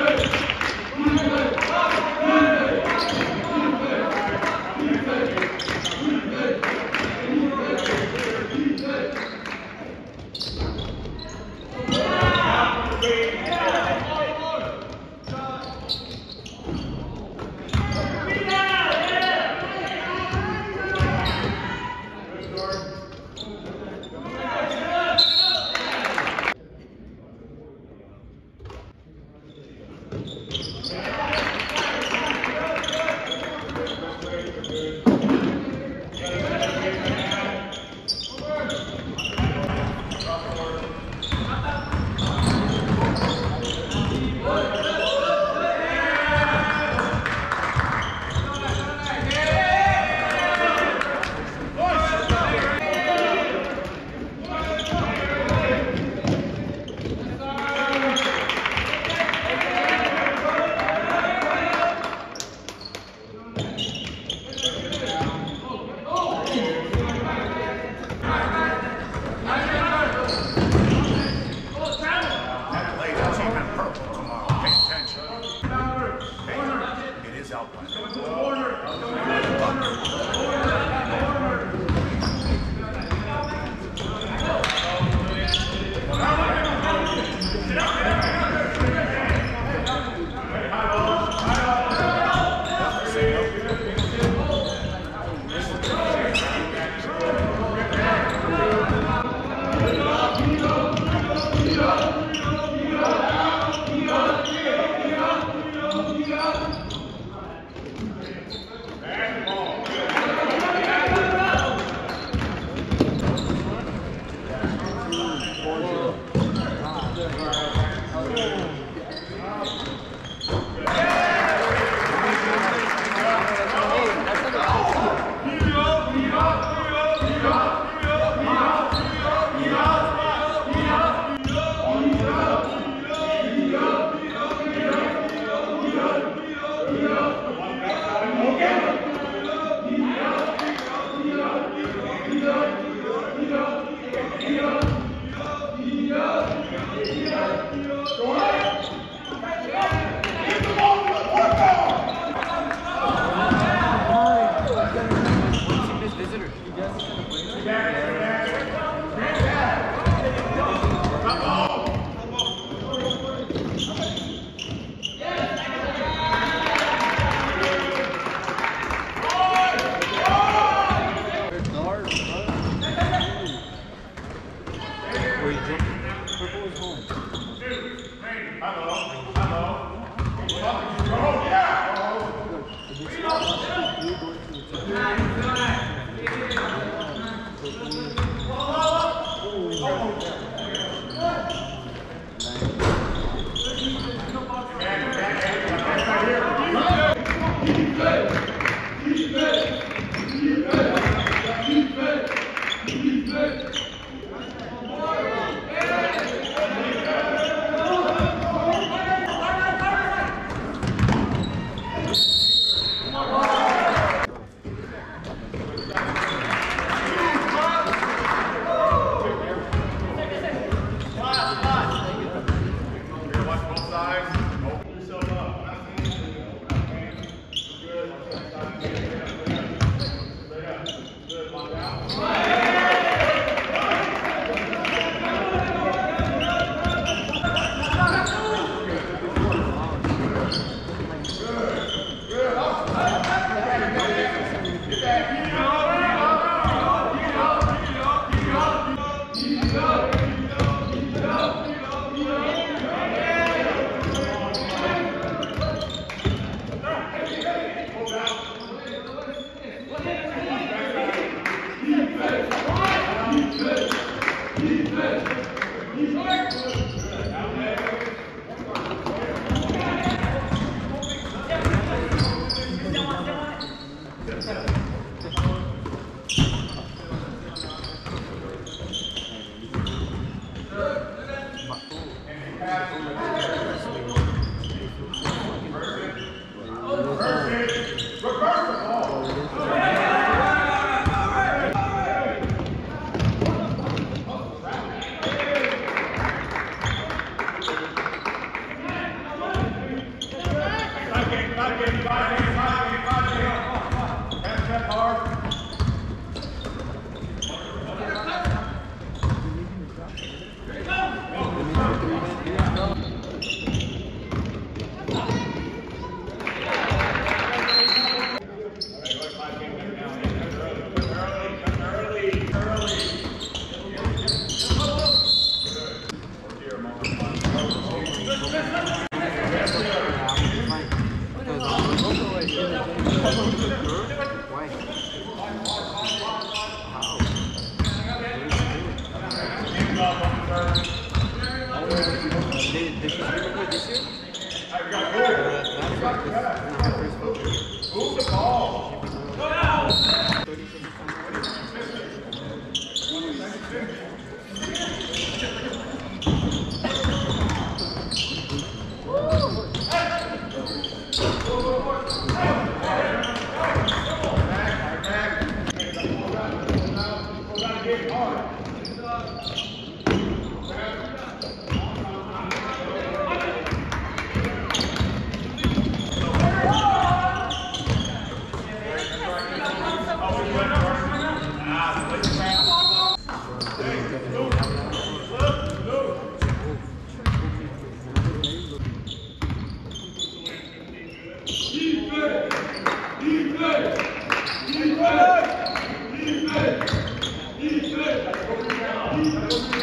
Late Did, did you remember this year? Uh, So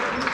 Gracias.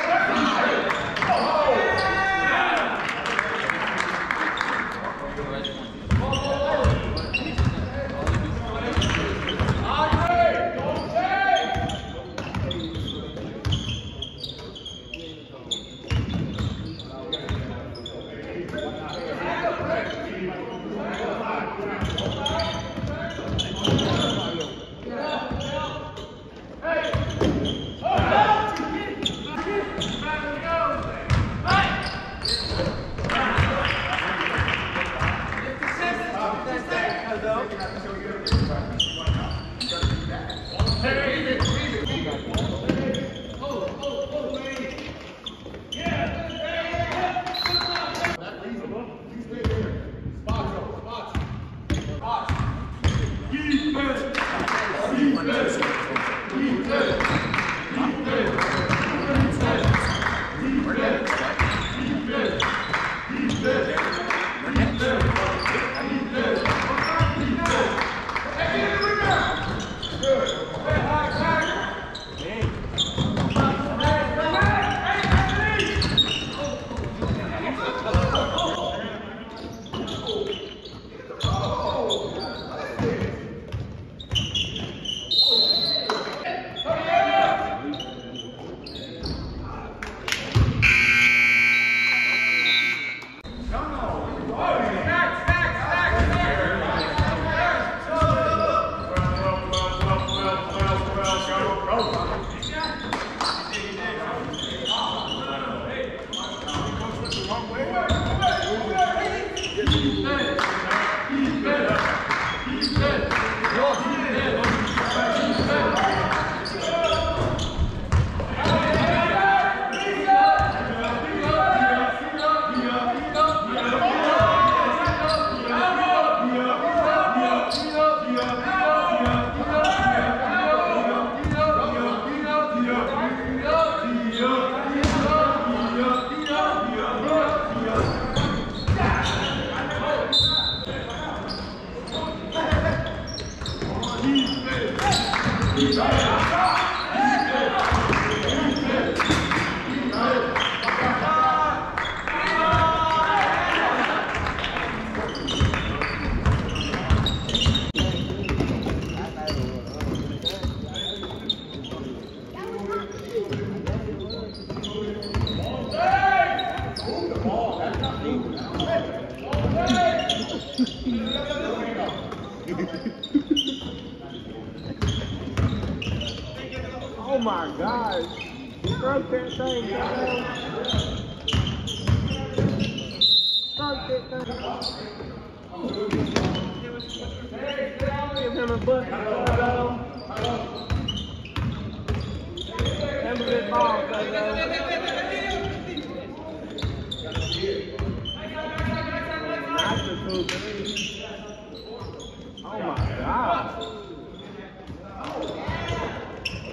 Oh my God.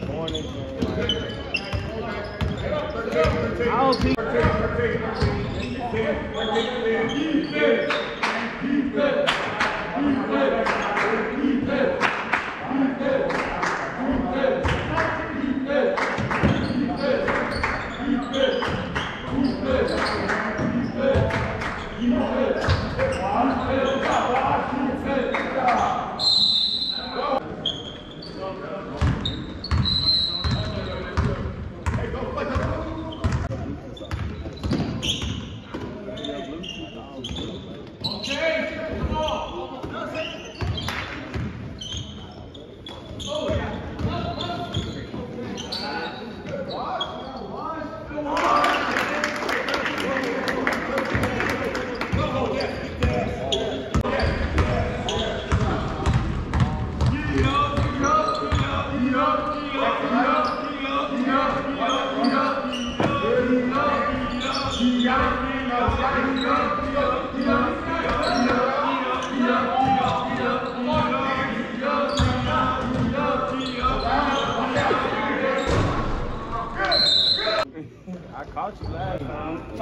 Morning, I'll be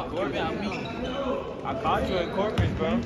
Corbin on. I caught you in Corpus, bro.